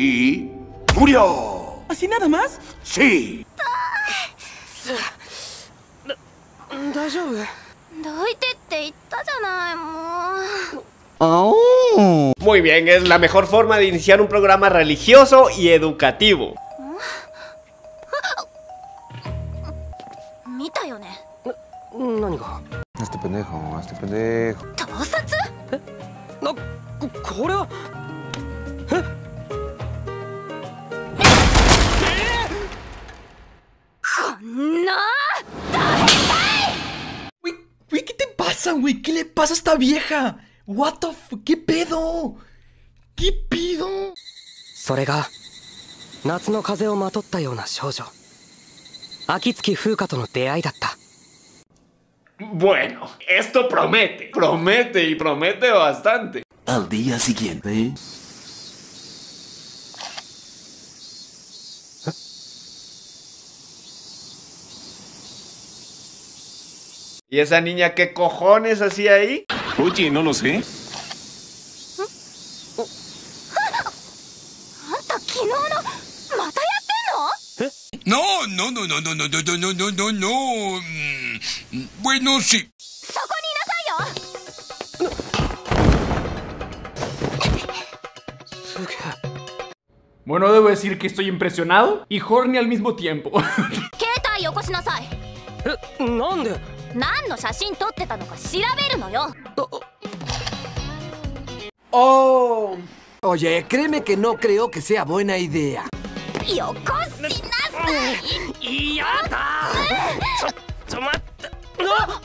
y murió. ¿Así nada más? Sí. Ah. Muy bien, es la mejor forma de iniciar un programa religioso y educativo. Este pendejo, este pendejo. ¿Eh? No, pasa, güey? ¿Qué le pasa a esta vieja? What the f ¿Qué pedo? ¿Qué pido? それが夏の風をまとったような少女秋月風花との出会いだった Bueno, esto promete, promete y promete bastante. Al día siguiente. ¿Y esa niña qué cojones hacía ahí? Oye, no lo sé. No, no, no, no, no, no, no, no, no, no, no. no. Bueno, sí. Bueno, debo decir que estoy impresionado y horny al mismo tiempo. 何の写真撮ってたのか調べるのよ Oh. Oye, créeme que no creo que sea buena idea. よこしなさい嫌だちょちょ待ってあ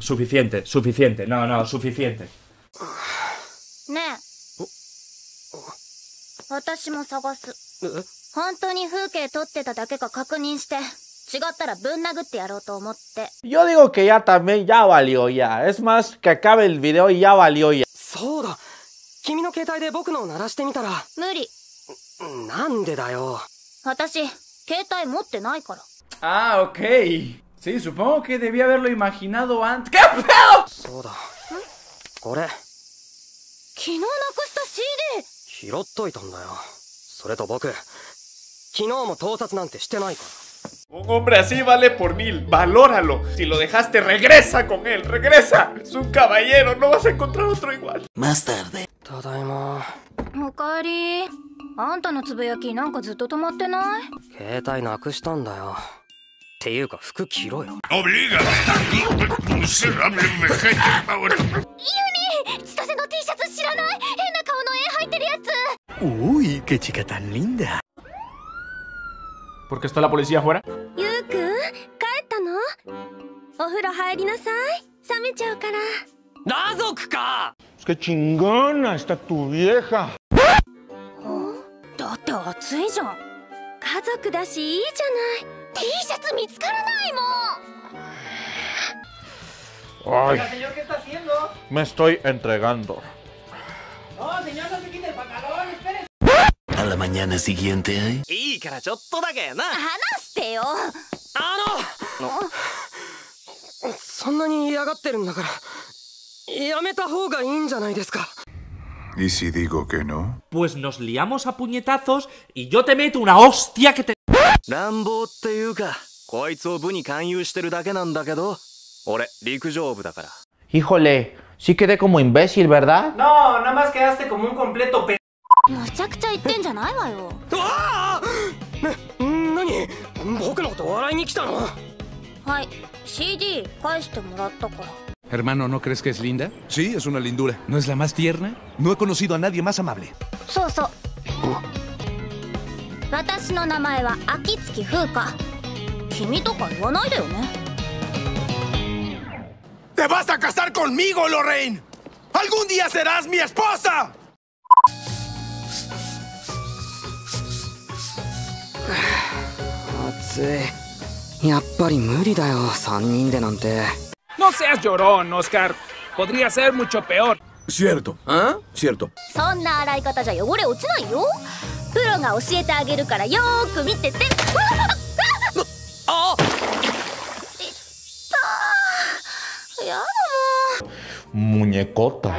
Suficiente, suficiente. No, no, suficiente. ねえ私も探す本当に風景撮ってただけか確認して違ったらぶん殴ってやろうと思って。そうだ。君の携帯で僕のを鳴らしてみたら。無理。なんでだよ。私、携帯持ってないから。あ、オッケー。せ、OK。そうだ。これ。昨日拾っといたんだよ。それと僕、昨日も盗撮なんてしてないから。Un hombre así vale por mil, valóralo. Si lo dejaste, regresa con él, regresa. Es un caballero, no vas a encontrar otro igual. Más tarde. No no Uy, qué chica tan linda. Porque está la policía afuera. Es que chingona está tu vieja. Ay. Me estoy entregando. No, señor, A la mañana siguiente. いいからちょっとだけな話してよあのそんなに嫌がってるんだからやめた方がいいんじゃないですか ¿Y si digo que no? Pues nos liamos a puñetazos y yo te meto una hostia que te... 乱暴っていうかこいつを部に勧誘してるだけなんだけど俺陸上部だから Híjole, sí quedé como imbécil, ¿verdad? No, nada más quedaste como un completo pe... むちゃくちゃ言ってんじゃないわようわあな何僕のこと笑いに来たのはい CD 返してもらったから Hermano, ¿no crees que es linda? Sí, es una lindura. ¿No es la más tierna? No he conocido a nadie más amable. そうそう私の名前は秋月風花君とか言わないでよね ¡Te vas a casar conmigo, Lorraine! ¡Algún día serás mi esposa! 暑いやっぱり無理だよ3人でなんて No seas llorón, Oscar. Podría ser mucho peor. Cierto. ¿Ah? Cierto. そんな洗い方じゃ汚れ落ちないよプロが教えてあげるからよーく見ててあやだもう Muñecota.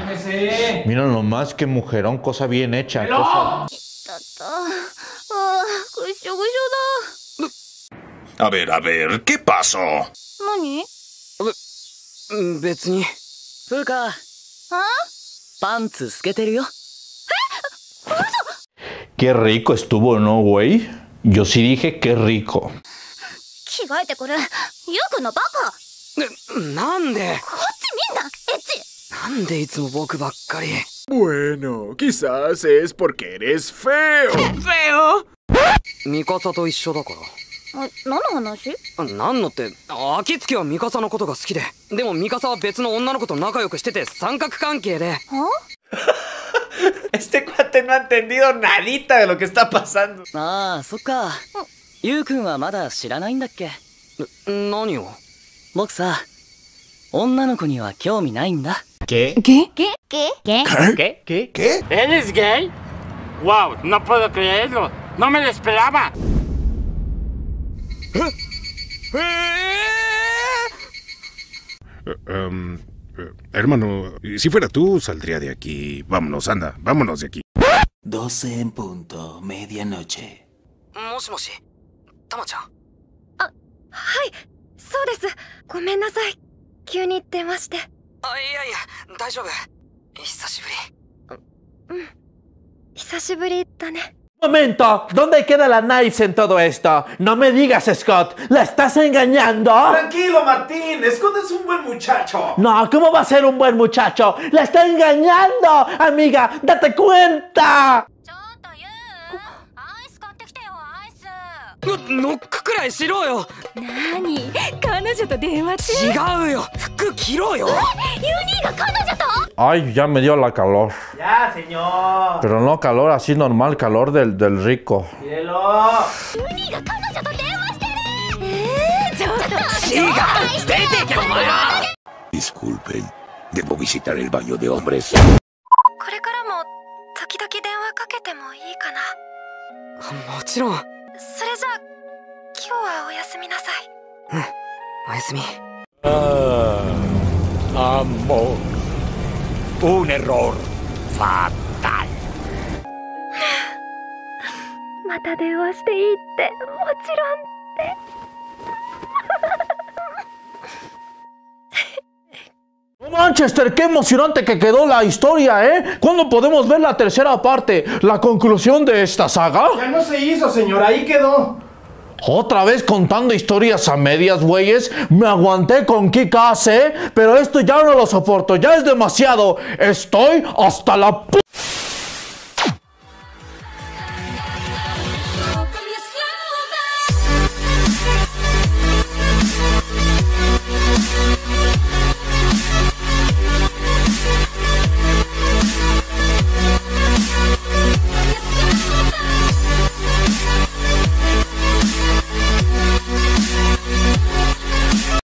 Mira nomás qué mujerón, cosa bien hecha. Cosa- ょ A ver, a ver, ¿qué pasó? だ何別にプーカあパンツ透けてるよ Qué rico estuvo, ¿no, güey? Yo sí dije qué rico. 着替えてくるゆうくんのバカなんでこっちみんなエッチなんでいつも僕ばっかり Bueno, quizás es porque eres feo. ¡Feo! ミカサと一緒だか あ何の話らなんのって秋月はミカサのことが好きででもミカサは別の女の子と仲良くしてて三角関係で Este cuate no ha entendido nadita de lo que está pasando. ああそっかゆうくんはまだ知らないんだっけ何を僕さ女の子には興味ないんだ ¿Qué? ¿Qué? ¿Qué? ¿Qué? ¿Qué? ¿Qué? ¿Qué? ¿Eres gay? ¡Wow! No puedo creerlo. No me lo esperaba. Eh, hermano, si fuera tú, saldría de aquí. Vámonos, anda, vámonos de aquí. 12 en punto, medianoche. もしもしたまちゃんはいそうですごめんなさい急に電話してあいやいや大丈夫久しぶりうん久しぶりだね Momento, ¿dónde queda la knives en todo esto? No me digas, Scott, ¿la estás engañando? Tranquilo, Martín. Scott es un buen muchacho. No, ¿cómo va a ser un buen muchacho? ¡La está engañando! Amiga, date cuenta. ノックくらいしろよなに彼女と電話違うよ服着ろよユニが彼女と Ay, ya me dio la calor. Ya, señor. Pero no calor así normal, calor del, del rico. Mírelo. ユニが彼女と電話してるえー、ちょっと違う出てけお前ら Disculpen, debo visitar el baño de hombres. これからも時々電話かけてもいいかなもちろんすみなさいおやすみ Amor. Un error fatal. また電話していいってもちろん No Manchester, qué emocionante que quedó la historia, ¿eh? ¿Cuándo podemos ver la tercera parte? ¿La conclusión de esta saga? Ya no se hizo, señor. Ahí quedó. Otra vez contando historias a medias, güeyes. Me aguanté con Kikas, ¿eh? Pero esto ya no lo soporto, ya es demasiado. Estoy hasta la p